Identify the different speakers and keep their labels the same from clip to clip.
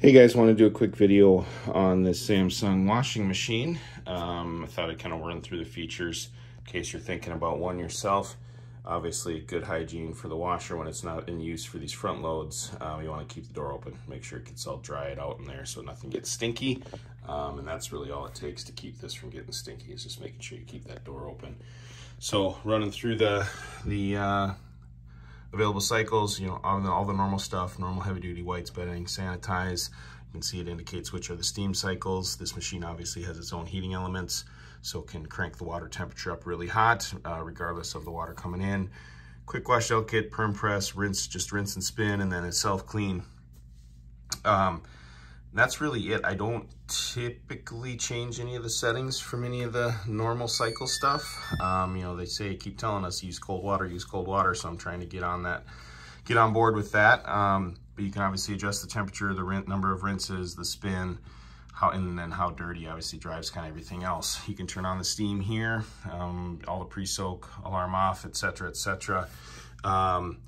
Speaker 1: Hey guys, want to do a quick video on this Samsung washing machine. Um, I thought I'd kind of run through the features in case you're thinking about one yourself. Obviously, good hygiene for the washer when it's not in use for these front loads. Um, you want to keep the door open, make sure it gets all dried out in there so nothing gets stinky. Um, and that's really all it takes to keep this from getting stinky is just making sure you keep that door open. So running through the, the uh, available cycles, you know, all the, all the normal stuff, normal heavy duty whites, bedding, sanitize. You can see it indicates which are the steam cycles. This machine obviously has its own heating elements, so it can crank the water temperature up really hot, uh, regardless of the water coming in. Quick wash delicates, perm press, rinse, just rinse and spin, and then it's self-clean. Um, that's really it. I don't typically change any of the settings from any of the normal cycle stuff. Um, you know, they say, keep telling us use cold water, use cold water. So I'm trying to get on that, get on board with that. Um, but you can obviously adjust the temperature, the number of rinses, the spin, how, and then how dirty obviously drives kind of everything else. You can turn on the steam here, um, all the pre-soak, alarm off, etc., etc. Um,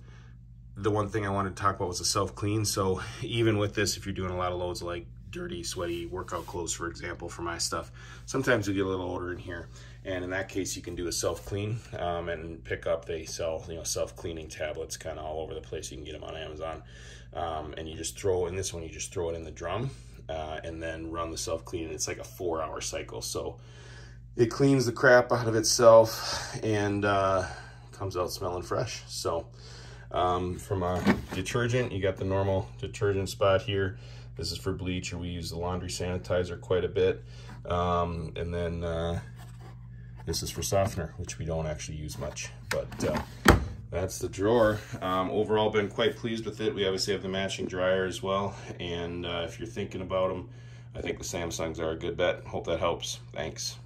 Speaker 1: the one thing I wanted to talk about was the self-clean. So even with this, if you're doing a lot of loads like dirty, sweaty workout clothes, for example, for my stuff, sometimes you get a little odor in here. And in that case, you can do a self-clean um, and pick up, they sell, you know, self-cleaning tablets kind of all over the place. You can get them on Amazon. Um, and you just throw, in this one, you just throw it in the drum uh, and then run the self-clean. It's like a four hour cycle. So it cleans the crap out of itself and uh, comes out smelling fresh. So um, from a detergent, you got the normal detergent spot here. This is for bleach, or we use the laundry sanitizer quite a bit. Um, and then uh, this is for softener, which we don't actually use much. But uh, that's the drawer. Um, overall, been quite pleased with it. We obviously have the matching dryer as well. And uh, if you're thinking about them, I think the Samsungs are a good bet. Hope that helps. Thanks.